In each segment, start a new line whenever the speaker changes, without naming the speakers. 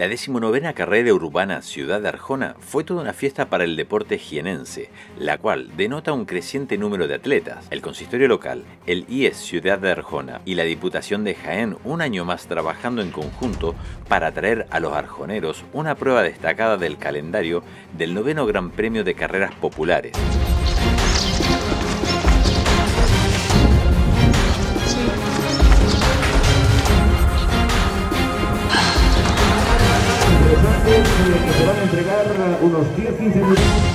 La decimonovena carrera urbana Ciudad de Arjona fue toda una fiesta para el deporte jienense, la cual denota un creciente número de atletas. El consistorio local, el IES Ciudad de Arjona y la Diputación de Jaén un año más trabajando en conjunto para traer a los arjoneros una prueba destacada del calendario del noveno Gran Premio de Carreras Populares.
Se van a entregar unos 10-15 minutos.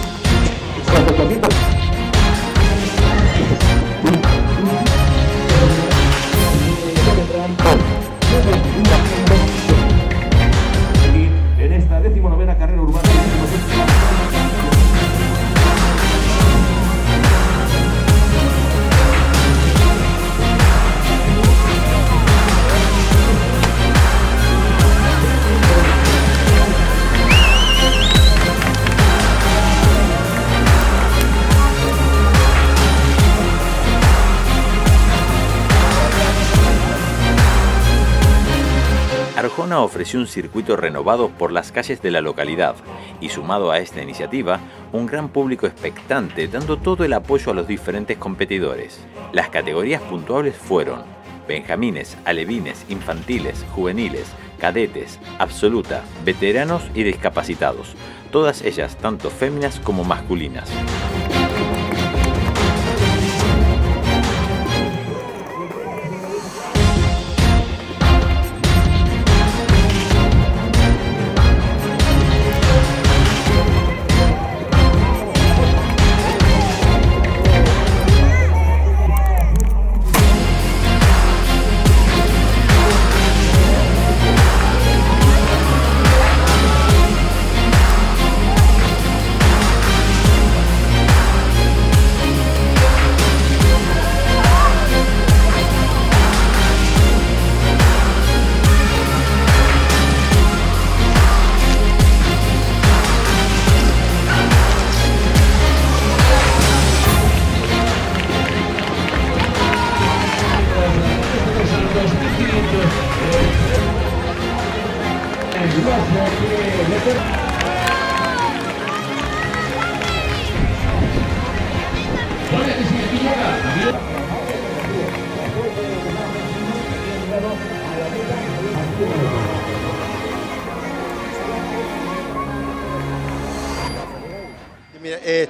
Ofreció un circuito renovado por las calles de la localidad y sumado a esta iniciativa, un gran público expectante dando todo el apoyo a los diferentes competidores. Las categorías puntuables fueron benjamines, alevines, infantiles, juveniles, cadetes, absoluta, veteranos y discapacitados, todas ellas tanto féminas como masculinas.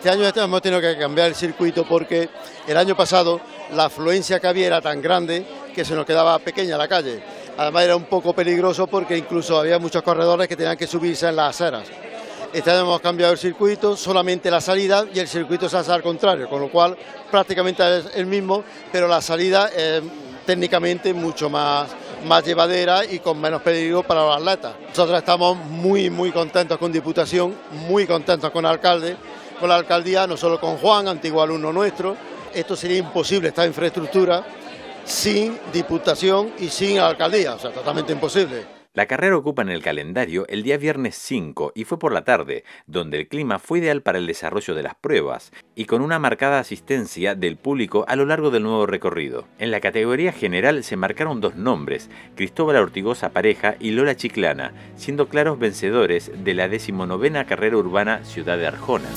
Este año hemos tenido que cambiar el circuito porque el año pasado la afluencia que había era tan grande que se nos quedaba pequeña la calle. Además era un poco peligroso porque incluso había muchos corredores que tenían que subirse en las aceras. Este año hemos cambiado el circuito, solamente la salida y el circuito se hace al contrario, con lo cual prácticamente es el mismo, pero la salida es técnicamente mucho más, más llevadera y con menos peligro para los atletas. Nosotros estamos muy, muy contentos con Diputación, muy contentos con el alcalde, con la alcaldía, no solo con Juan, antiguo alumno nuestro. Esto sería imposible, esta infraestructura, sin Diputación y sin alcaldía, o sea, totalmente imposible.
La carrera ocupa en el calendario el día viernes 5 y fue por la tarde, donde el clima fue ideal para el desarrollo de las pruebas y con una marcada asistencia del público a lo largo del nuevo recorrido. En la categoría general se marcaron dos nombres, Cristóbal Ortigosa Pareja y Lola Chiclana, siendo claros vencedores de la decimonovena carrera urbana Ciudad de Arjona.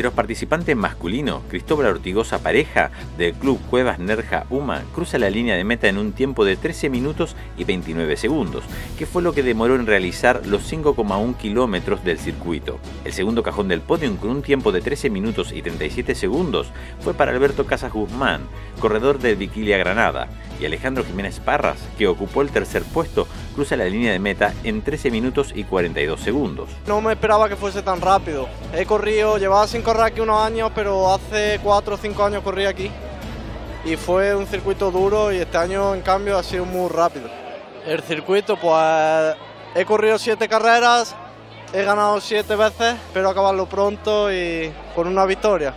Entre los participantes masculinos, Cristóbal Ortigosa Pareja, del club Cuevas Nerja Uma, cruza la línea de meta en un tiempo de 13 minutos y 29 segundos, que fue lo que demoró en realizar los 5,1 kilómetros del circuito. El segundo cajón del podio, con un tiempo de 13 minutos y 37 segundos, fue para Alberto Casas Guzmán, corredor de Viquilia Granada, y Alejandro Jiménez Parras, que ocupó el tercer puesto, cruza la línea de meta en 13 minutos y 42 segundos.
No me esperaba que fuese tan rápido. He corrido, llevaba sin correr aquí unos años, pero hace 4 o 5 años corrí aquí. Y fue un circuito duro y este año en cambio ha sido muy rápido. El circuito, pues he corrido 7 carreras, he ganado 7 veces, espero acabarlo pronto y con una victoria.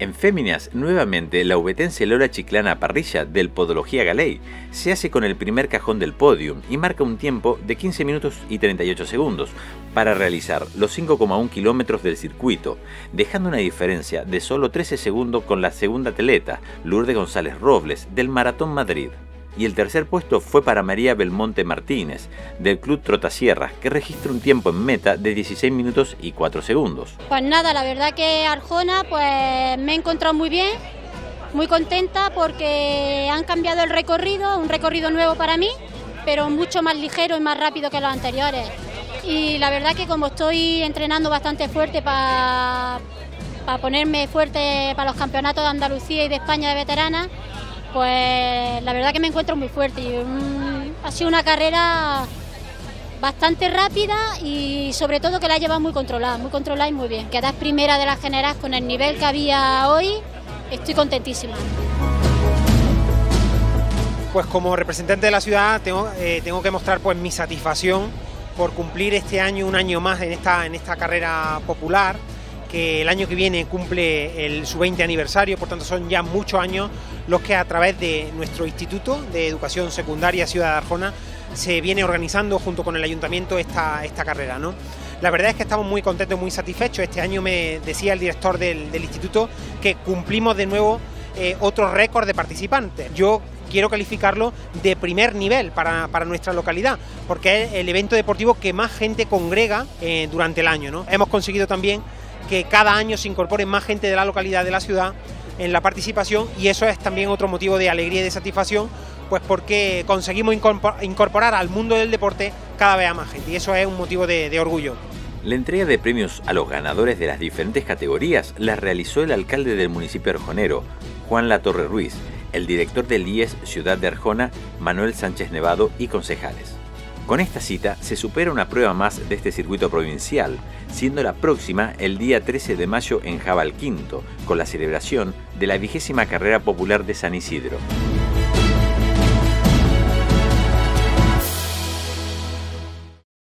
En Féminas, nuevamente, la ubetense Lora Chiclana Parrilla del Podología Galei se hace con el primer cajón del podium y marca un tiempo de 15 minutos y 38 segundos para realizar los 5,1 kilómetros del circuito, dejando una diferencia de solo 13 segundos con la segunda teleta, Lourdes González Robles, del Maratón Madrid y el tercer puesto fue para María Belmonte Martínez, del Club Trotasierra, que registra un tiempo en meta de 16 minutos y 4 segundos.
Pues nada, la verdad que Arjona pues me he encontrado muy bien, muy contenta porque han cambiado el recorrido, un recorrido nuevo para mí, pero mucho más ligero y más rápido que los anteriores. Y la verdad que como estoy entrenando bastante fuerte para ponerme fuerte para los campeonatos de Andalucía y de España de veteranas, pues la verdad que me encuentro muy fuerte. Y, ha sido una carrera bastante rápida y sobre todo que la ha llevado muy controlada, muy controlada y muy bien. Quedas primera de las generas con el nivel que había hoy, estoy contentísima.
Pues como representante de la ciudad tengo, eh, tengo que mostrar pues mi satisfacción por cumplir este año un año más en esta, en esta carrera popular que el año que viene cumple el, su 20 aniversario, por tanto son ya muchos años los que a través de nuestro Instituto de Educación Secundaria Ciudad de Arjona se viene organizando junto con el ayuntamiento esta, esta carrera. ¿no? La verdad es que estamos muy contentos, muy satisfechos. Este año me decía el director del, instituto que cumplimos de nuevo eh, otro récord de participantes. Yo quiero calificarlo de primer nivel para, nuestra localidad, porque es el evento deportivo que más gente congrega eh, durante el año. ¿no? Hemos conseguido también que cada año se incorpore más gente de la localidad, de la ciudad, en la participación y eso es también otro motivo de alegría y de satisfacción, pues porque conseguimos incorporar al mundo del deporte cada vez a más gente y eso es un motivo de, orgullo.
La entrega de premios a los ganadores de las diferentes categorías la realizó el alcalde del municipio arjonero, Juan Latorre Ruiz, el director del IES Ciudad de Arjona, Manuel Sánchez Nevado y concejales. Con esta cita se supera una prueba más de este circuito provincial, siendo la próxima el día 13 de mayo en Jabal Quinto, con la celebración de la vigésima carrera popular de San Isidro.